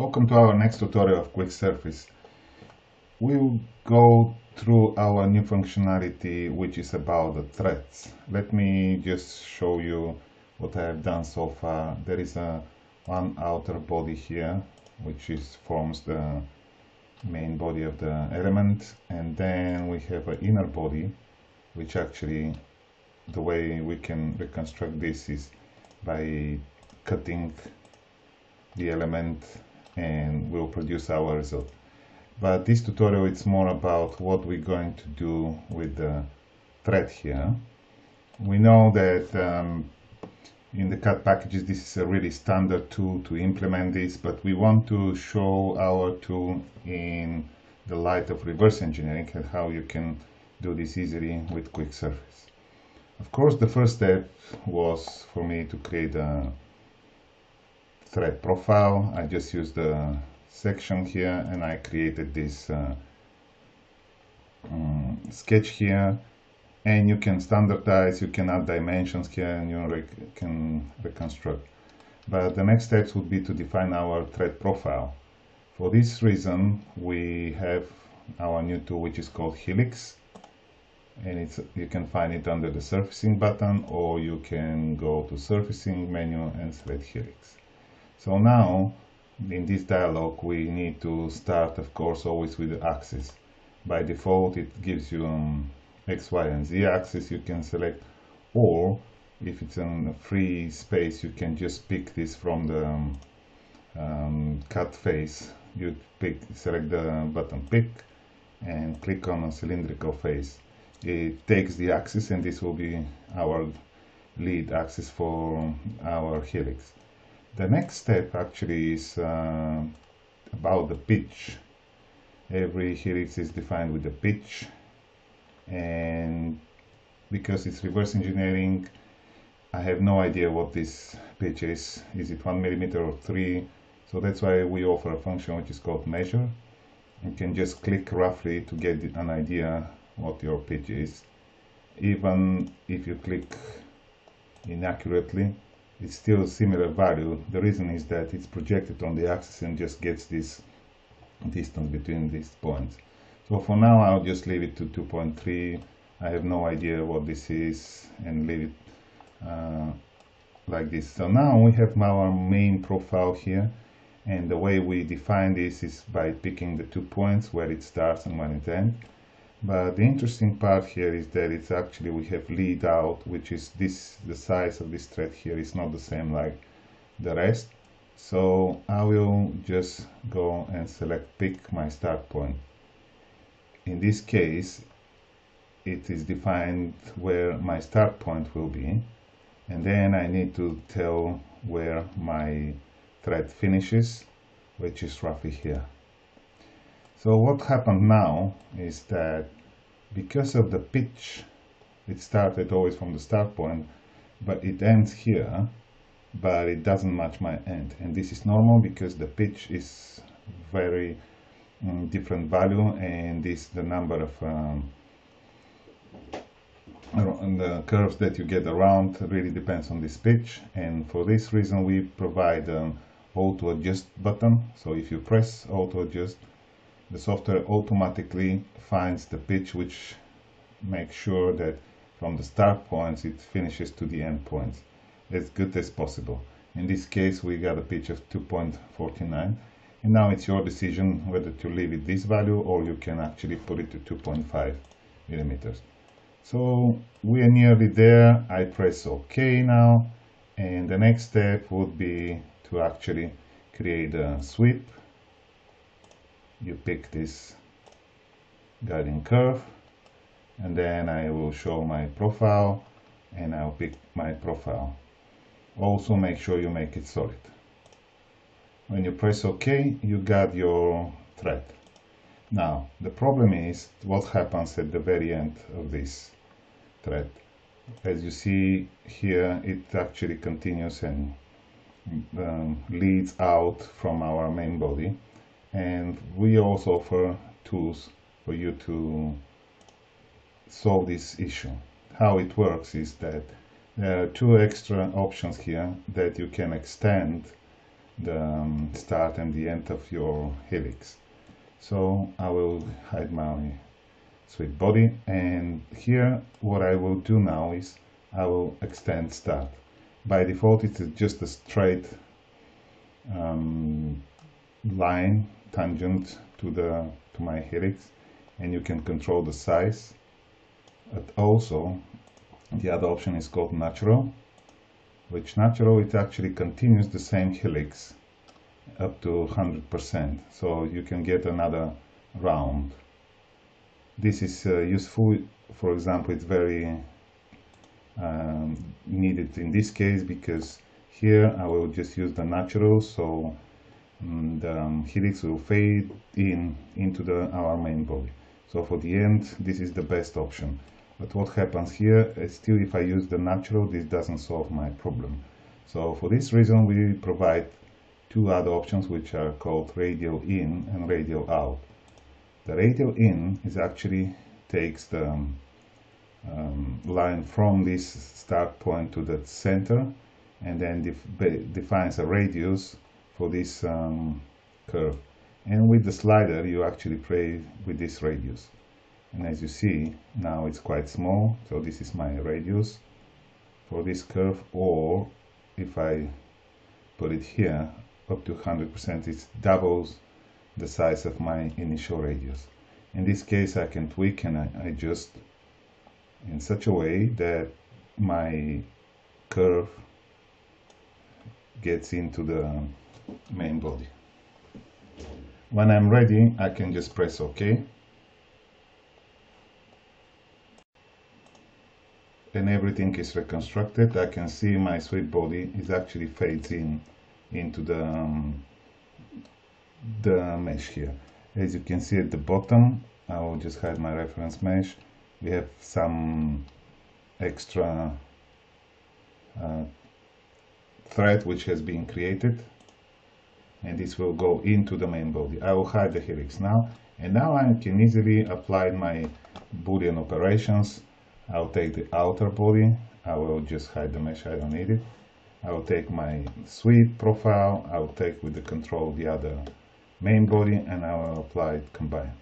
Welcome to our next tutorial of Quick Surface. We'll go through our new functionality which is about the threads. Let me just show you what I have done so far. There is a one outer body here which is forms the main body of the element and then we have an inner body which actually the way we can reconstruct this is by cutting the element and we'll produce our result. But this tutorial it's more about what we're going to do with the thread here. We know that um, in the CAD packages this is a really standard tool to implement this, but we want to show our tool in the light of reverse engineering and how you can do this easily with Quick Surface. Of course, the first step was for me to create a thread profile. I just used the section here and I created this uh, um, sketch here and you can standardize, you can add dimensions here and you rec can reconstruct. But the next steps would be to define our thread profile. For this reason, we have our new tool which is called Helix and it's you can find it under the surfacing button or you can go to surfacing menu and select Helix. So now in this dialog we need to start of course always with the axis. By default it gives you um, X, Y and Z axis you can select or if it's a free space you can just pick this from the um, um, cut face. You pick select the button pick and click on a cylindrical face. It takes the axis and this will be our lead axis for our helix. The next step actually is uh, about the pitch. Every helix is defined with a pitch and because it's reverse engineering I have no idea what this pitch is. Is it one millimeter or three? So that's why we offer a function which is called measure. You can just click roughly to get an idea what your pitch is. Even if you click inaccurately, it's still a similar value. The reason is that it's projected on the axis and just gets this distance between these points. So for now, I'll just leave it to 2.3. I have no idea what this is and leave it uh, like this. So now we have our main profile here. And the way we define this is by picking the two points where it starts and when it ends. But the interesting part here is that it's actually we have lead out, which is this, the size of this thread here is not the same like the rest. So I will just go and select pick my start point. In this case, it is defined where my start point will be. And then I need to tell where my thread finishes, which is roughly here. So what happened now is that because of the pitch, it started always from the start point, but it ends here, but it doesn't match my end. And this is normal because the pitch is very um, different value and this the number of um, the curves that you get around really depends on this pitch and for this reason we provide an auto adjust button so if you press auto adjust the software automatically finds the pitch which makes sure that from the start points it finishes to the end points as good as possible. In this case we got a pitch of 2.49 and now it's your decision whether to leave it this value or you can actually put it to 2.5 millimeters. So we are nearly there. I press OK now and the next step would be to actually create a sweep you pick this guiding curve and then I will show my profile and I'll pick my profile. Also make sure you make it solid. When you press OK you got your thread. Now the problem is what happens at the very end of this thread. As you see here it actually continues and um, leads out from our main body and we also offer tools for you to solve this issue. How it works is that there are two extra options here that you can extend the um, start and the end of your helix so I will hide my sweep body and here what I will do now is I will extend start by default it's just a straight um, line tangent to the to my helix and you can control the size. But also the other option is called natural which natural it actually continues the same helix up to 100% so you can get another round. This is uh, useful for example it's very um, needed in this case because here I will just use the natural so the um, helix will fade in into the our main body. So for the end this is the best option. But what happens here is still if I use the natural this doesn't solve my problem. So for this reason we provide two other options which are called radial in and radial out. The radial in is actually takes the um, um, line from this start point to the center and then def defines a radius for this um, curve. And with the slider you actually play with this radius. And as you see now it's quite small. So this is my radius for this curve. Or if I put it here up to 100% it doubles the size of my initial radius. In this case I can tweak and I adjust in such a way that my curve gets into the main body. When I'm ready, I can just press OK. And everything is reconstructed. I can see my sweep body is actually fades in into the, um, the mesh here. As you can see at the bottom, I will just hide my reference mesh we have some extra uh, thread which has been created and this will go into the main body. I will hide the helix now and now I can easily apply my boolean operations. I'll take the outer body, I will just hide the mesh, I don't need it. I will take my sweep profile, I will take with the control the other main body and I will apply it combined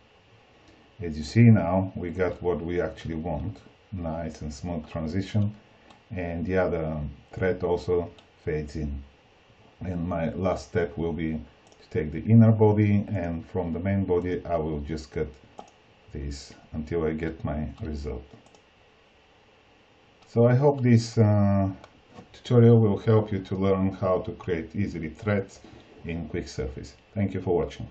as you see now we got what we actually want nice and smooth transition and the other thread also fades in and my last step will be to take the inner body and from the main body I will just cut this until I get my result so I hope this uh, tutorial will help you to learn how to create easily threads in Quick Surface. Thank you for watching.